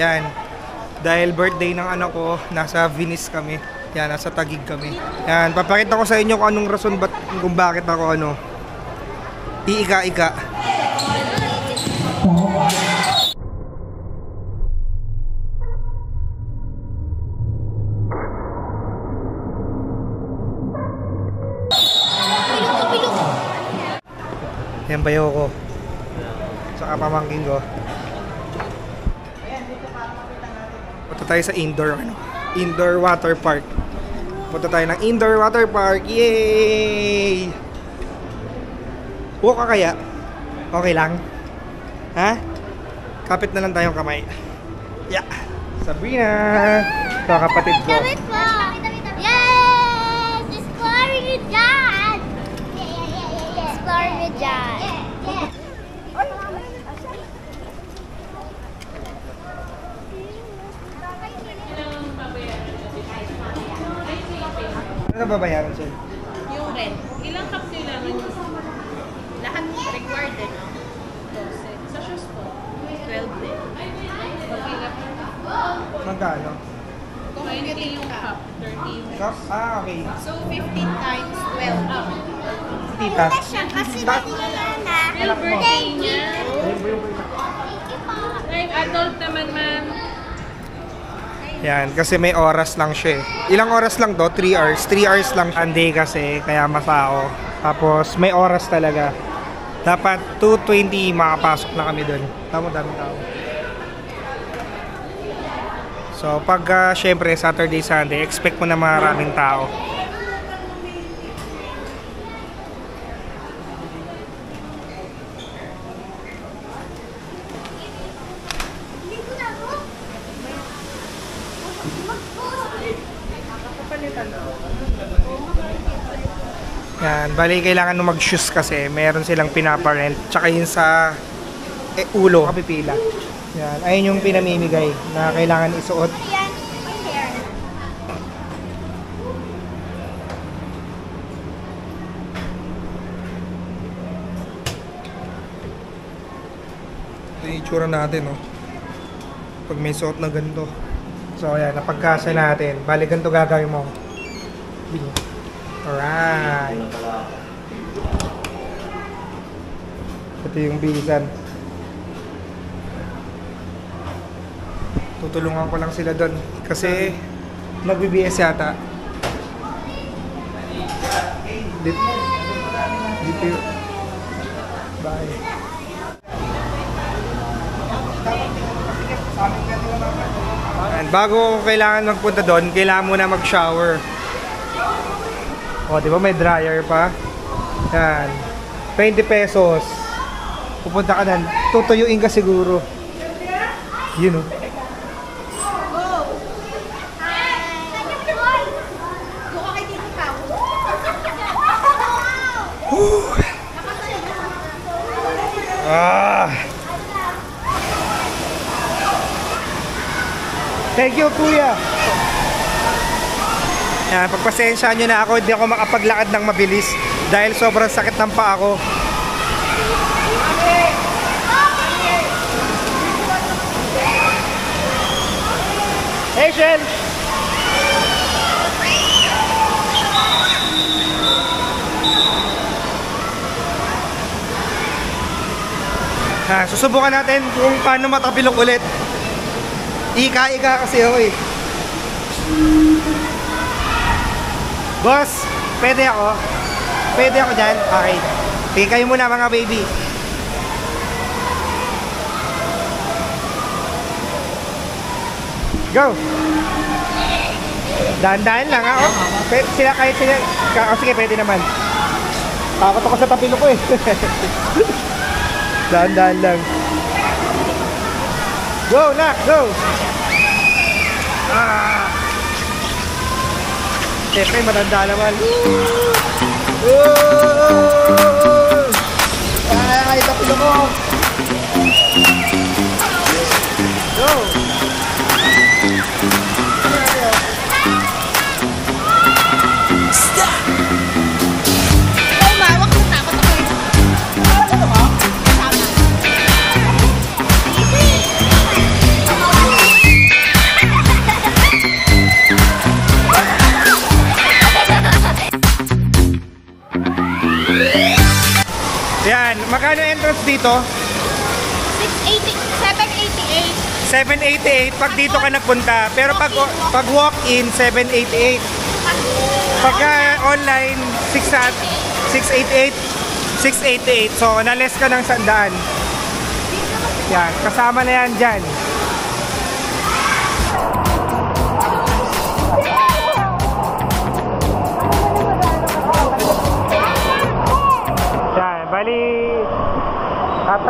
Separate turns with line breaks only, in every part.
Yan. Dahil birthday ng anak ko, nasa Venice kami. Yan, nasa Tagig kami. Yan, papakita ko sa inyo kung anong rason ba't, kung bakit ako ano, iika-ika. Yan bayo ko. Saka pamangking ko. Punta tayo sa indoor ano, indoor water park. Punta tayo ng indoor water park. Yay! Walk ka kaya? Okay lang? Ha? Kapit na lang tayong kamay. Yeah. Sabrina! Ito kapatid ko.
Damit mo! Yes! Exploring with John! Exploring with John.
Ano babayaran siya?
Yung rent, ilang cup kailangan nyo? Lahat required din, no? 12. Sa shoes po, 12 din.
Magkano?
20 yung cup, 30 yung
Cup? Ah, okay.
So, 15 times 12.
Tita.
Siya kasi nangyayari na.
Real birthday niya.
Thank you po.
Like, adult naman, ma'am.
Yan, kasi may oras lang siya eh. Ilang oras lang to? 3 hours. 3 hours lang Sunday kasi, kaya masao. Tapos, may oras talaga. Dapat 2.20 makapasok na kami doon. Tama, dami tao. So, pag uh, syempre Saturday, Sunday, expect mo na maraming tao. Yan, bali kailangan nung mag-shoes kasi meron silang pinaparent. Tsaka yun sa eh, ulo, kapipila. Yan, ayun yung pinamimigay na kailangan isuot. Ito yung itsura natin, no? Pag may suot na ganito. So, ayan, napagkasa natin. Bali, ganito gagawin mo. Bing. Alright. Ito yung bilisan. Tutulungan ko lang sila doon. Kasi, nag-BBS yata. Dito. Dito. Bye. And bago kailangan magpunta doon, kailangan muna mag-shower. O, di ba may dryer pa? Yan. 20 pesos. Pupunta ka na. Tutuyuin ka siguro. Yun o. Ah! Thank you, kuya. Yan, pagpasensya nyo na ako, hindi ako makapaglakad ng mabilis dahil sobrang sakit ng paa ko. Hey, Shell! Ha, susubukan natin kung paano matapilok ulit. Ika-ika kasi ako eh. Boss, pwede ako? Pwede ako dyan? Okay. Sige kayo muna mga baby. Go! Dahan-dahan lang ha. Oh. Pwede, sila kahit sila. Oh, sige, pwede naman. Takot ako sa tapilo ko eh. Dahan-dahan lang. Go, nak, go! Ah! Siyempre, matanda naman. Ay, ay, tapilo Yan. Magkano entrance dito?
680, 788.
788 pag dito ka nagpunta. Pero pag pag walk-in 788. Pagka online 6 688 688. So nales ka ng sandaan. Yan, kasama na yan dyan.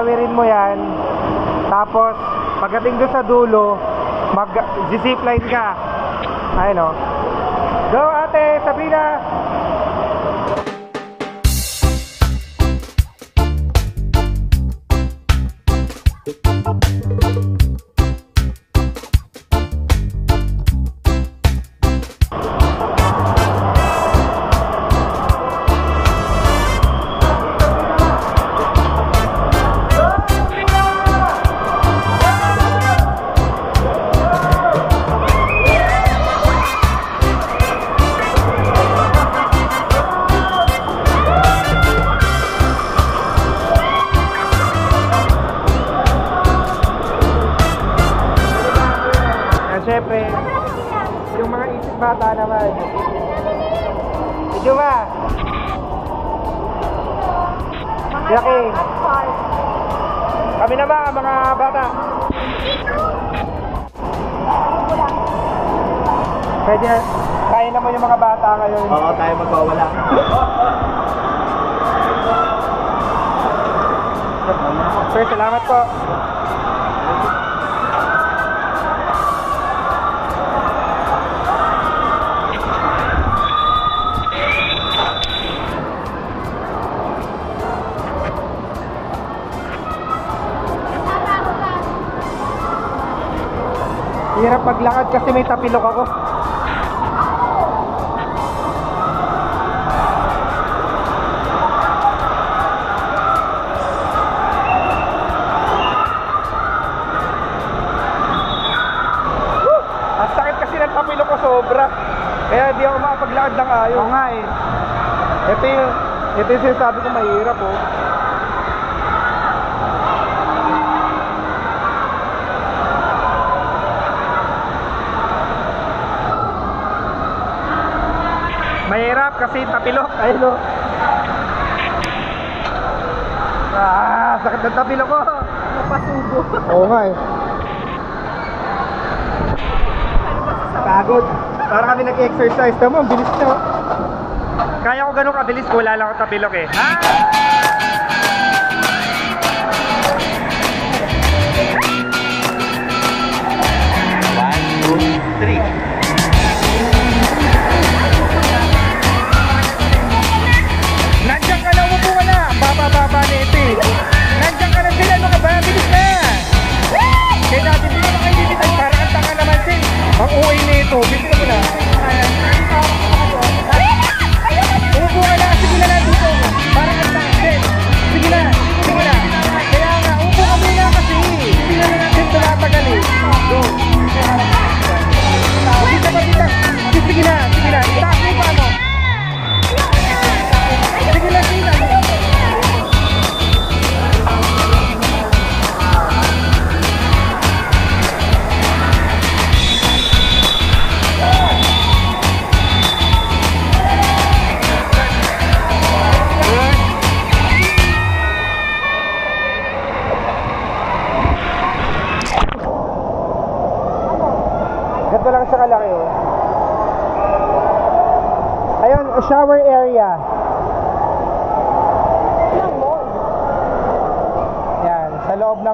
Tatawirin mo yan. Tapos pagdating doon sa dulo, mag zipline ka. Ayun oh. Go ate, Sabrina! Bata naman. Medyo ba? Laki. Kami naman, mga bata. Pwede na, kaya naman yung mga bata ngayon.
Oo, tayo magwawala.
Sir, salamat po. Hirap maglakad kasi may tapilok ako. Sakit kasi ng tapilok ko sobra. Kaya di ako makapaglakad ng ayos. Oo nga eh. Ito yung, ito yung sinasabi ko mahirap oh. Mahirap kasi tapilok. Ayun oh. Ah, sakit ng tapilok ko. Napasubo. Oo nga eh. Pagod. Para kami nag-exercise ang bilis na. oh. Kaya ko ganun kabilis, wala lang ako tapilok eh. Ha?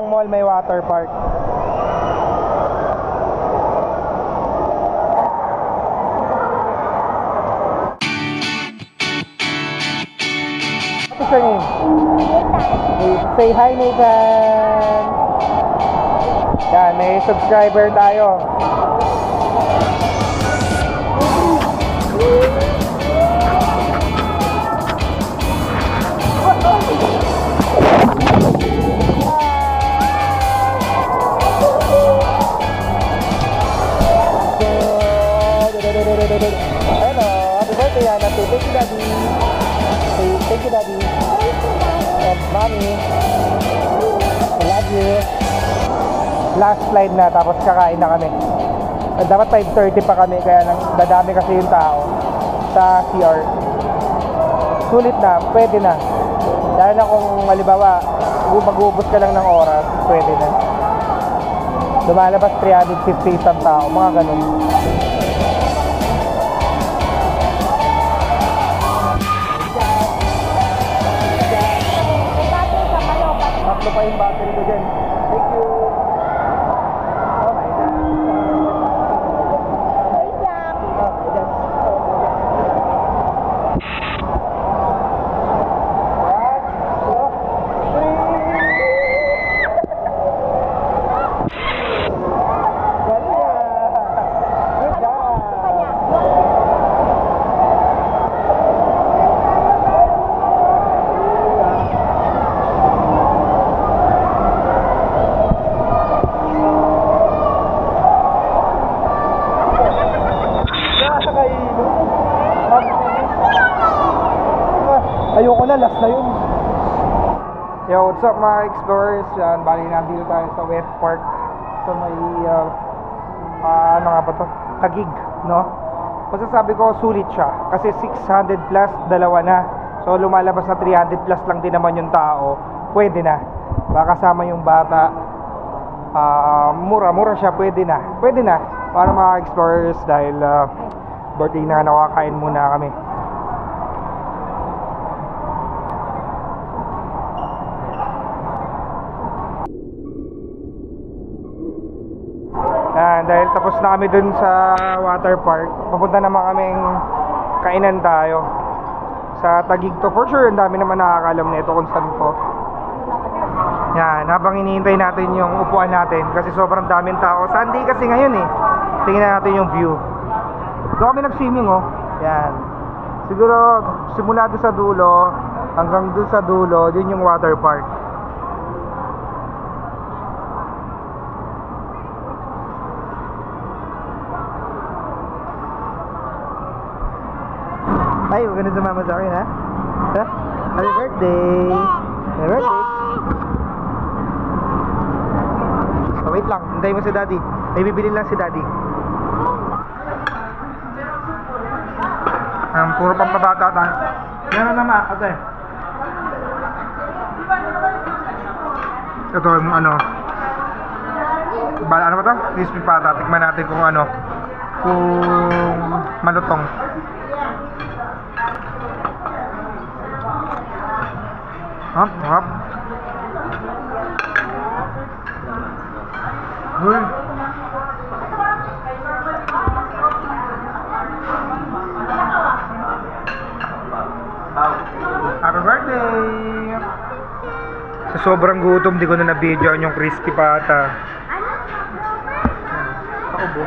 Sa loob ng mall may water park. What's your name? Say hi, Nathan. Yan, may subscriber tayo. Slide na, tapos kakain na kami. Eh, Dapat 5.30 pa kami, kaya nang dadami kasi yung tao sa CR. Sulit na, pwede na. Dahil na kung halimbawa, gu- mag-uubos ka lang ng oras, pwede na. Lumalabas 350 isang tao, mga ganun. Tatlo pa yung battery ko dyan. Thank you. Okay na. Okay, that's One, two, three. Ganda. Good job. Nakakailo. Ah, Ayoko na, last na yun. Yo, what's up mga explorers? Yan, bali nandito tayo sa West Park. So may, uh, ah, ano nga ba to? Kagig, no? Masasabi ko, sulit siya. Kasi 600 plus, dalawa na. So lumalabas na 300 plus lang din naman yung tao. Pwede na. Baka kasama yung bata. Ah, mura, mura siya, pwede na. Pwede na. Para mga explorers dahil ah, birthday na nakakain muna kami. Yan, dahil tapos na kami dun sa water park, papunta naman kaming kainan tayo sa Tagig to. For sure, ang dami naman nakakalam nito kung saan to. Yan, habang hinihintay natin yung upuan natin kasi sobrang daming tao. Sunday kasi ngayon eh. Tingnan natin yung view. Doon kami nag-swimming oh. Yan. Siguro simula doon sa dulo hanggang doon sa dulo, yun yung water park. Ay, huwag ka na sumama sa akin ha? Ha? Happy birthday! Happy birthday! Oh, wait lang, hintayin mo si daddy. May bibili lang si daddy. Um, puro pang pabata tayo. Yan na naman, ate. Ito yung ano. Bala, ano ba to? Crispy pata. Tikman natin kung ano. Kung malutong. Hop, hop. Uy. Happy birthday! Sa sobrang gutom, di ko na na-videoan yung crispy pata. Ako po.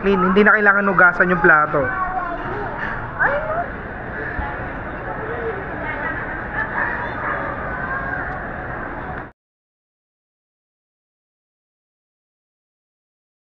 Clean, hindi na kailangan nugasan yung plato.